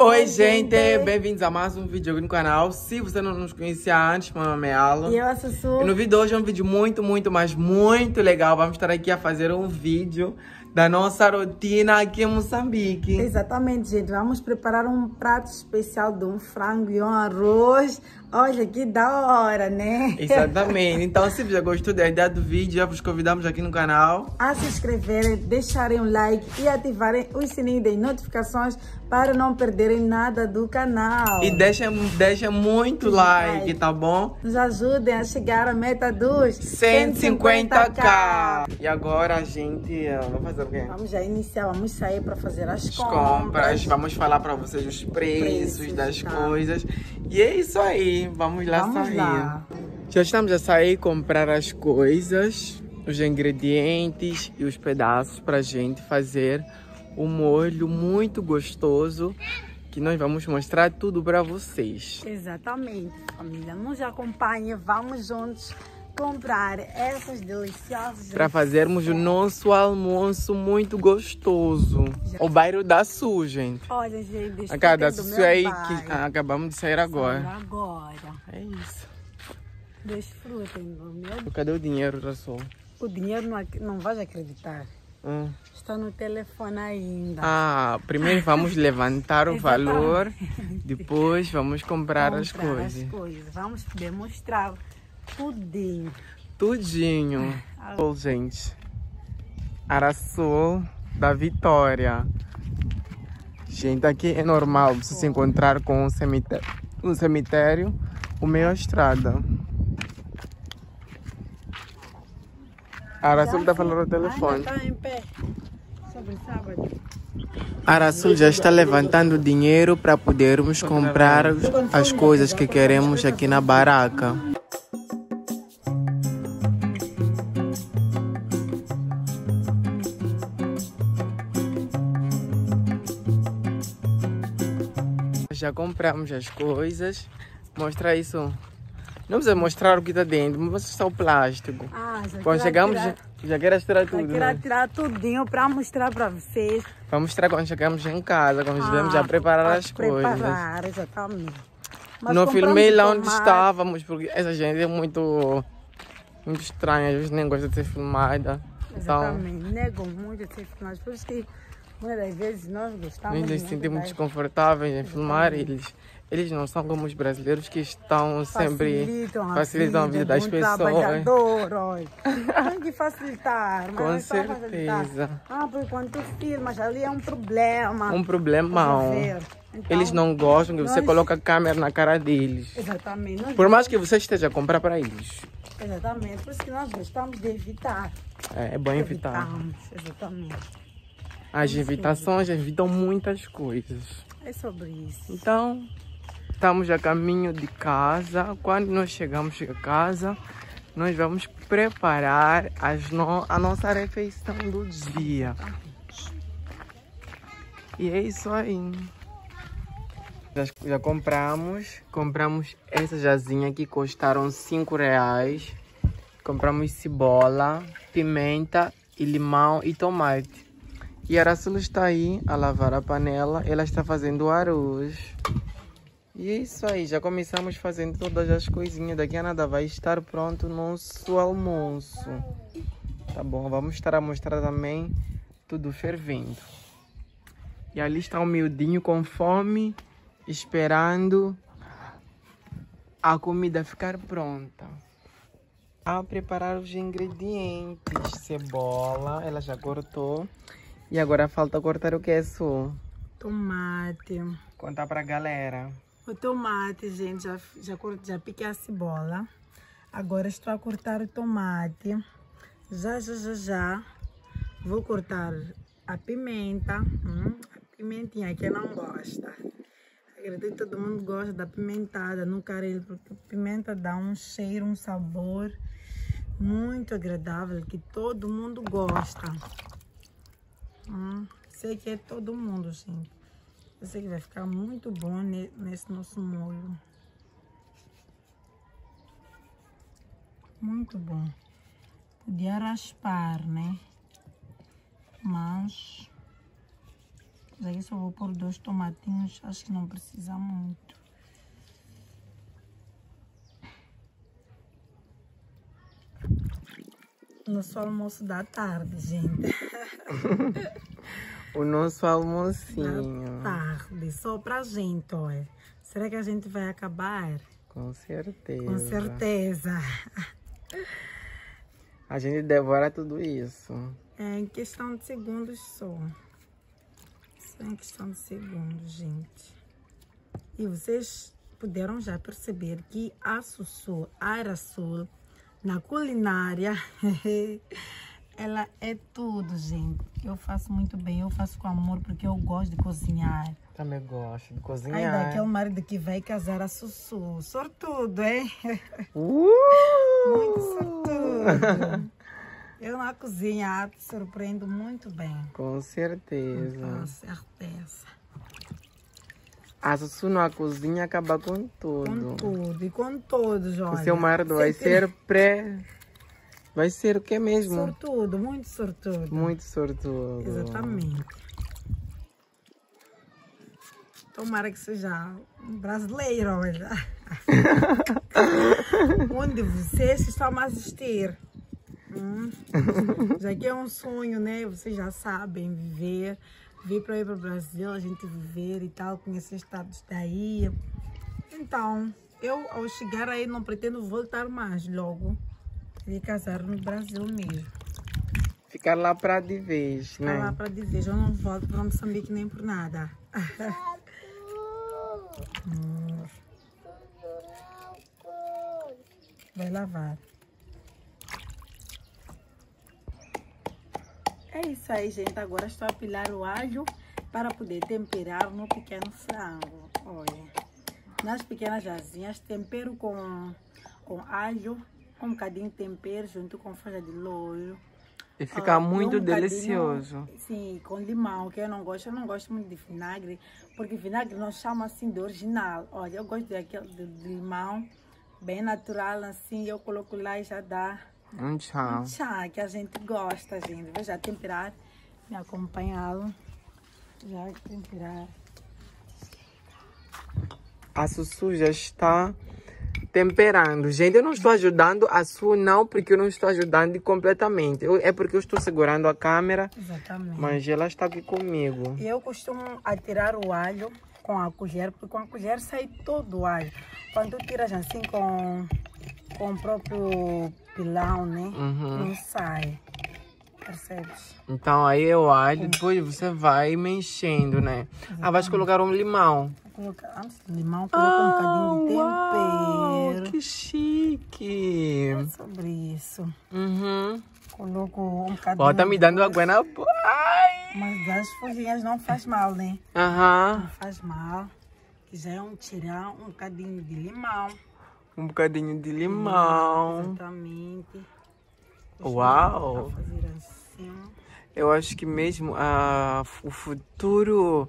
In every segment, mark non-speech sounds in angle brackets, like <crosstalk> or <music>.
Oi, gente! Bem-vindos a mais um vídeo aqui no canal. Se você não nos conhecia antes, meu nome é Alan. E eu, a Sussu. E no vídeo de hoje é um vídeo muito, muito, mas muito legal. Vamos estar aqui a fazer um vídeo da nossa rotina aqui em Moçambique. Exatamente, gente. Vamos preparar um prato especial de um frango e um arroz. Olha que da hora, né? Exatamente. Então, se você gostou da ideia do vídeo, já vos convidamos aqui no canal. A se inscreverem, deixarem um like e ativarem o sininho de notificações para não perderem nada do canal. E deixa, deixa muito like, like, tá bom? Nos ajudem a chegar à meta dos 150k. 150K. E agora a gente... Vamos fazer o quê? Vamos já iniciar, vamos sair para fazer as, as compras. compras. Vamos falar para vocês os preços, preços das tá. coisas. E é isso aí, vamos lá vamos sair. Lá. Já estamos a sair comprar as coisas, os ingredientes e os pedaços para gente fazer um molho muito gostoso que nós vamos mostrar tudo para vocês. Exatamente, família. Nos acompanhe, vamos juntos comprar essas deliciosas... Para fazermos o nosso almoço muito gostoso. Já. O bairro da Sul, gente. Olha, gente, A cada Sul aí que acabamos de sair agora. Sair agora. É isso. Desfrutem meu... Cadê o dinheiro da Sul? O dinheiro não, não vais acreditar. Hum. Está no telefone ainda. Ah, primeiro vamos <laughs> levantar o valor, depois vamos comprar, comprar as coisas. as coisas. Vamos demonstrar Tudinho. Tudinho. Oh, gente. Araçu da Vitória. Gente, aqui é normal você se encontrar com um cemitério, um cemitério o meio a estrada. Araçu está falando no telefone. Está em pé. Sobre sábado. Araçul já está levantando dinheiro para podermos comprar as coisas que queremos aqui na baraca. Já compramos as coisas. Mostrar isso. Não precisa mostrar o que está dentro, mas mostrar o plástico. Ah, já Quando chegamos, tirar, já, quero tirar tudo. Já quero né? tirar tudinho para mostrar para vocês. Vamos mostrar quando chegamos em casa, quando ah, estivermos a preparar as preparar, coisas. Preparar, exatamente. Mas não filmei lá onde estávamos, porque essa gente é muito, muito estranha, às vezes nem gosta de ser filmada. Exatamente, então, negam muito de ser filmada. Por isso que muitas das vezes nós gostamos. Nós nos sentimos desconfortáveis em filmar eles. Eles não são como os brasileiros que estão sempre facilitam, facilitam a vida, a vida das pessoas. Tem que facilitar. Mas Com não é certeza. Facilitar. Ah, porque quando tu filmas ali é um problema. Um problemão. Então, eles não gostam que você nós... coloque a câmera na cara deles. Exatamente. Por mais que você esteja a comprar para eles. Exatamente. Por isso que nós gostamos de evitar. É, é bom evitar. Evitamos. Exatamente. As evitações evitam muitas coisas. É sobre isso. Então, estamos a caminho de casa. Quando nós chegamos a casa, nós vamos preparar as no a nossa refeição do dia. E é isso aí. Já, já compramos. Compramos essa jazinha que custaram 5 reais. Compramos cebola, pimenta e limão e tomate. E Aracelo está aí a lavar a panela. Ela está fazendo arroz. E é isso aí. Já começamos fazendo todas as coisinhas. Daqui a nada vai estar pronto nosso almoço. Tá bom? Vamos estar a mostrar também tudo fervendo. E ali está o miudinho com fome, esperando a comida ficar pronta. A preparar os ingredientes. Cebola, ela já cortou. E agora falta cortar o que, Su? Tomate. Conta pra galera. O tomate, gente, já, já, já piquei a cebola. Agora estou a cortar o tomate. Já, já, já, já. Vou cortar a pimenta. Hum, a pimentinha que não gosta. Acredito que todo mundo gosta da pimentada no caril, porque a pimenta dá um cheiro, um sabor muito agradável que todo mundo gosta. Sei que é todo mundo, gente. Eu sei que vai ficar muito bom nesse nosso molho. Muito bom. Podia raspar, né? Mas Daí só vou pôr dois tomatinhos, acho que não precisa muito. Nosso almoço da tarde, gente. <laughs> o nosso almocinho. Da tarde, só pra gente, olha. Será que a gente vai acabar? Com certeza. Com certeza. A gente devora tudo isso. É em questão de segundos só. Só em questão de segundos, gente. E vocês puderam já perceber que a Sussu, a Arasul, na culinária, <laughs> ela é tudo, gente. Eu faço muito bem, eu faço com amor porque eu gosto de cozinhar. Também gosto de cozinhar. Aí daquele marido que vai casar a Sussu. Sortudo, hein? Uh! Muito sortudo. Eu na cozinha surpreendo muito bem. Com certeza. Com certeza. A Sussu na cozinha acaba com tudo. Com tudo e com todos, olha. O seu marido vai ser pré... Vai ser o que mesmo? Sortudo, muito sortudo. Muito sortudo. Exatamente. Tomara que seja um brasileiro, olha. <laughs> Onde vocês estão a assistir. Hum. Já que é um sonho, né? Vocês já sabem viver vir para ir para o Brasil, a gente viver e tal, conhecer estados daí. Então, eu ao chegar aí não pretendo voltar mais logo. Queria casar no Brasil mesmo. Ficar lá para de vez, Ficar né? lá para de vez. Eu não volto para Moçambique nem por nada. <laughs> Vai lavar. É isso aí, gente. Agora estou a pilar o alho para poder temperar no pequeno frango. Olha, nas pequenas asinhas, tempero com, com alho, um bocadinho de tempero junto com folha de louro. E fica Ah, muito um delicioso. Sim, com limão, que eu não gosto. Eu não gosto muito de vinagre, porque vinagre não chama assim de original. Olha, eu gosto daquele de, de limão, bem natural assim. Eu coloco lá e já dá Um tchau. um chá que a gente gosta, gente. Vou já temperar, me acompanhá-lo. Já temperar. A Sussu já está temperando. Gente, eu não estou ajudando a Su, não, porque eu não estou ajudando completamente. Eu- é porque eu estou segurando a câmera, Exatamente. mas ela está aqui comigo. Eu costumo atirar o alho com a colher, porque com a colher sai todo o alho. Quando tu tiras assim com, com o próprio pilão, né? Uhum. Não sai. Percebes? Então aí eu alho, depois você vai mexendo, né? Ah, vai colocar um limão. Vou colocar, antes do limão, coloca um bocadinho de uau, tempero. Que chique. É sobre isso. Uhum. Coloco um bocadinho. Ó, tá me dando água na boca. Mas das folhinhas não faz mal, né? Aham. Não faz mal. Que já é um tirar um bocadinho de limão. Um bocadinho de limão. Exatamente. Uau. Fazer assim. Eu acho que mesmo ah, o futuro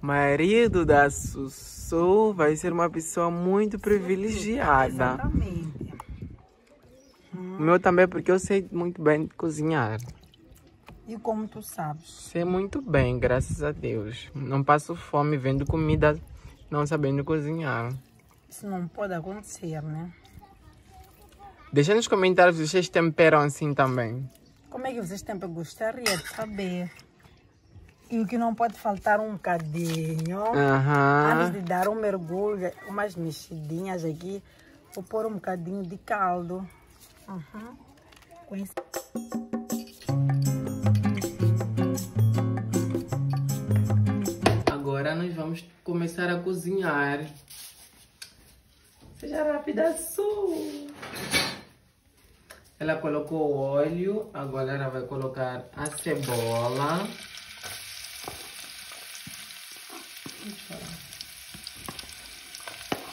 marido da Sussu vai ser uma pessoa muito privilegiada. Exatamente. O meu também, porque eu sei muito bem cozinhar. E como tu sabes? Sei muito bem, graças a Deus. Não passo fome vendo comida não sabendo cozinhar. Isso não pode acontecer, né? Deixa nos comentários se vocês temperam assim também. Como é que vocês têm para gostaria de saber? E o que não pode faltar um bocadinho. Aham. Antes de dar um mergulho, umas mexidinhas aqui, vou pôr um bocadinho de caldo. Uhum. Com esse- Agora nós vamos começar a cozinhar. Seja rápida, Su! Ela colocou o óleo, agora ela vai colocar a cebola.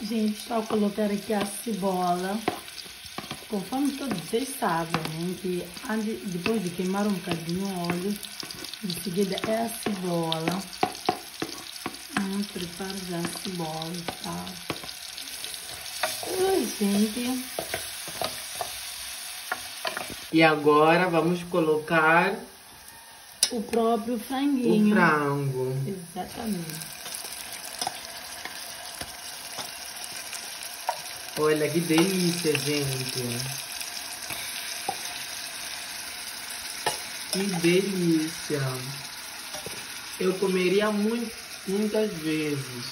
Gente, só colocar aqui a cebola. Conforme todos vocês sabem, né? Que depois de queimar um bocadinho o óleo, em seguida é a cebola. Hum, preparo já a cebola e tal. Ai, gente. E agora vamos colocar o próprio O franguinho. frango. Exatamente. Olha que delícia, gente. Que delícia. Eu comeria muito, muitas vezes.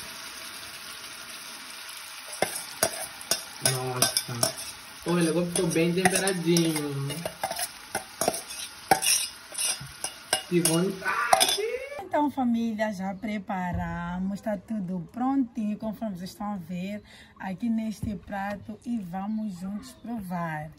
Nossa. Olha, agora ficou bem temperadinho. Que vontade. Então, família, já preparamos, está tudo prontinho, conforme vocês estão a ver aqui neste prato e vamos juntos provar.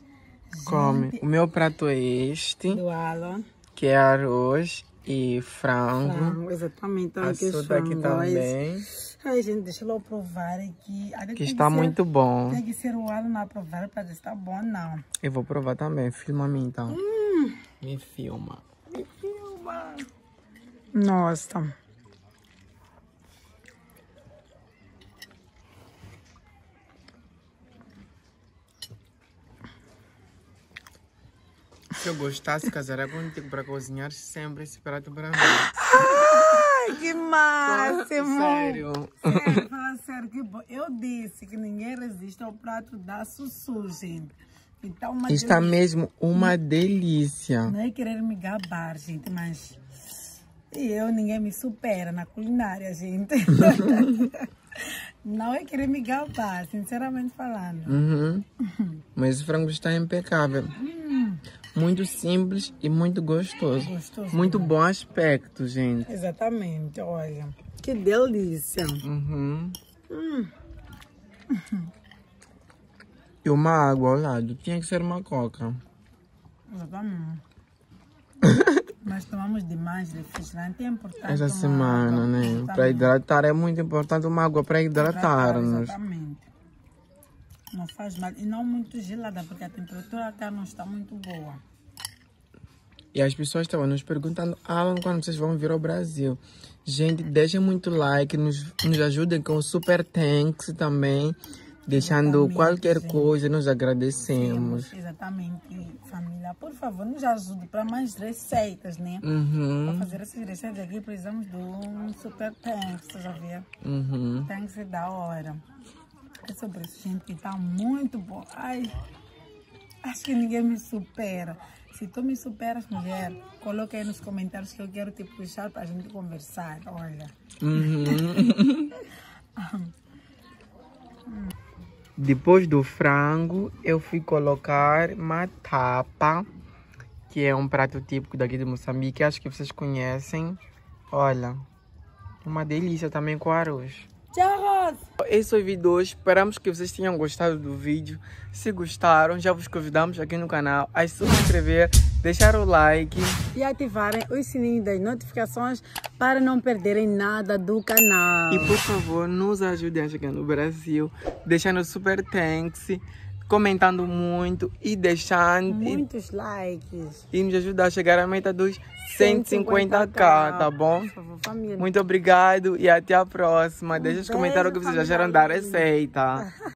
Come. Gente, O meu prato é este, do Alan, que é arroz e frango. frango, exatamente. Então, aqui aqui também, Ai, gente, deixa eu provar aqui. Que está ser- muito bom. Tem que ser o Alan a provar para ver se está bom ou não. Eu vou provar também. Filma a mim, então. Hum. Me filma. Me filma. Nossa. Se eu gostasse, casaria contigo para cozinhar sempre esse prato para mim. Ai, que máximo! Sério. Sério, fala sério, que bom. Eu disse que ninguém resiste ao prato da Sussu, gente. Então, uma Está delícia. mesmo uma delícia. Não é querer me gabar, gente, mas e eu, ninguém me supera na culinária, gente. <laughs> Não é querer me gabar, sinceramente falando. Uhum. Mas o frango está impecável. Muito simples e muito gostoso. Gostoso. Muito bom aspecto, gente. Exatamente, olha. Que delícia. Uhum. E uma água ao lado. Tinha que ser uma coca. Exatamente. Mas tomamos demais refrigerante, é importante. Essa semana, água, né? Para hidratar é muito importante uma água para hidratar-nos. Exatamente. Não faz mal. E não muito gelada, porque a temperatura cá não está muito boa. E as pessoas estavam nos perguntando, Alan, quando vocês vão vir ao Brasil? Gente, deixem muito like, nos, nos ajudem com o Super Thanks também. Deixando Exatamente, qualquer coisa, nos agradecemos. Exatamente, família. Por favor, nos ajude para mais receitas, né? Uhum, Para fazer essas receitas aqui, precisamos de um super tanks, você já viu? uhum. Tanks é da hora. É sobre isso, gente, que tá muito bom. Ai, acho que ninguém me supera. Se tu me superas, mulher, coloca aí nos comentários que eu quero te puxar para a gente conversar. Olha. Uhum. <laughs> <laughs> Depois do frango, eu fui colocar matapa, que é um prato típico daqui de Moçambique. Acho que vocês conhecem. Olha, uma delícia também com arroz. Tchau! Esse foi o vídeo de hoje. Esperamos que vocês tenham gostado do vídeo. Se gostaram, já vos convidamos aqui no canal a se subscrever, deixar o like. E ativarem o sininho das notificações para não perderem nada do canal. E por favor, nos ajudem a chegar no Brasil, deixando super thanks, comentando muito e deixando Muitos likes. e nos ajudar a chegar à meta dos 150k, tá bom? Por favor, família. Muito obrigado e até a próxima. Deixa os comentários o que vocês acharam da receita. <laughs>